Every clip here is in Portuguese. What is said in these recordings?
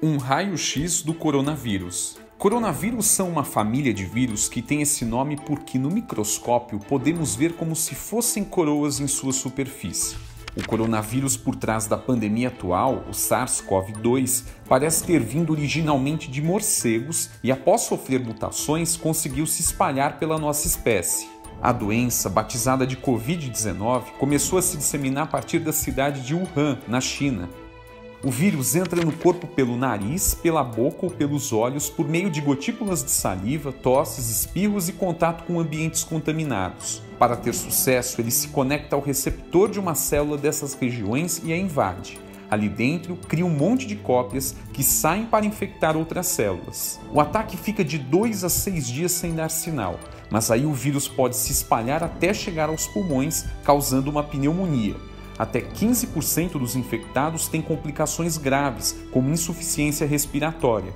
Um raio-x do coronavírus. Coronavírus são uma família de vírus que tem esse nome porque no microscópio podemos ver como se fossem coroas em sua superfície. O coronavírus por trás da pandemia atual, o SARS-CoV-2, parece ter vindo originalmente de morcegos e, após sofrer mutações, conseguiu se espalhar pela nossa espécie. A doença, batizada de Covid-19, começou a se disseminar a partir da cidade de Wuhan, na China, o vírus entra no corpo pelo nariz, pela boca ou pelos olhos por meio de gotículas de saliva, tosses, espirros e contato com ambientes contaminados. Para ter sucesso, ele se conecta ao receptor de uma célula dessas regiões e a invade. Ali dentro, cria um monte de cópias que saem para infectar outras células. O ataque fica de 2 a 6 dias sem dar sinal, mas aí o vírus pode se espalhar até chegar aos pulmões, causando uma pneumonia. Até 15% dos infectados têm complicações graves, como insuficiência respiratória.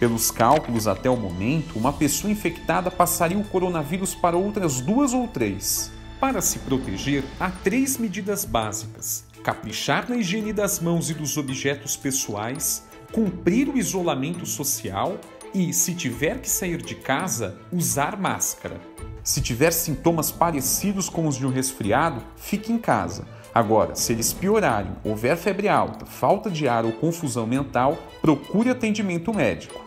Pelos cálculos até o momento, uma pessoa infectada passaria o coronavírus para outras duas ou três. Para se proteger, há três medidas básicas: caprichar na higiene das mãos e dos objetos pessoais, cumprir o isolamento social e, se tiver que sair de casa, usar máscara. Se tiver sintomas parecidos com os de um resfriado, fique em casa. Agora, se eles piorarem, houver febre alta, falta de ar ou confusão mental, procure atendimento médico.